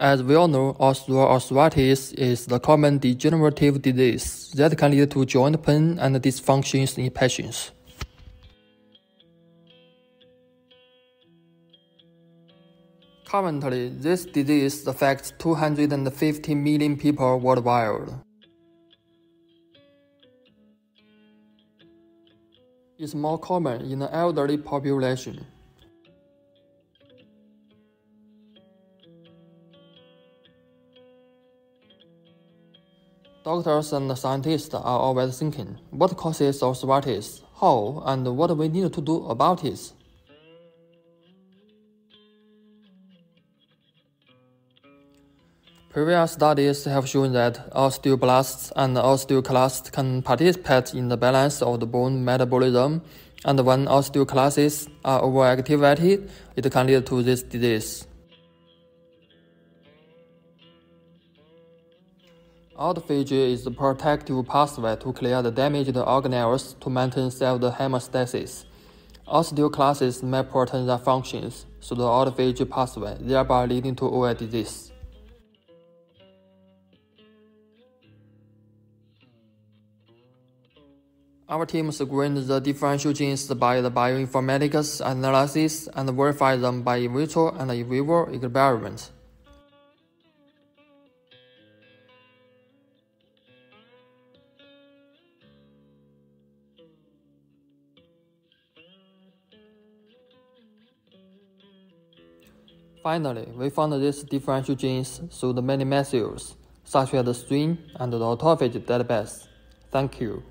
As we all know, osteoarthritis is the common degenerative disease that can lead to joint pain and dysfunctions in patients. Currently, this disease affects 250 million people worldwide. It's more common in the elderly population. Doctors and scientists are always thinking, what causes arthritis, how, and what we need to do about it. Previous studies have shown that osteoblasts and osteoclasts can participate in the balance of the bone metabolism, and when osteoclasts are overactivated, it can lead to this disease. Autophagy is the protective pathway to clear the damaged organelles to maintain cell homeostasis. Osteoclasts may protect their functions through the autophagy pathway, thereby leading to OA disease. Our team screened the differential genes by the bioinformatics analysis and verified them by in vitro and in vivo experiments. Finally, we found these differential genes through the many methods, such as the STRING and the autophagy database. Thank you.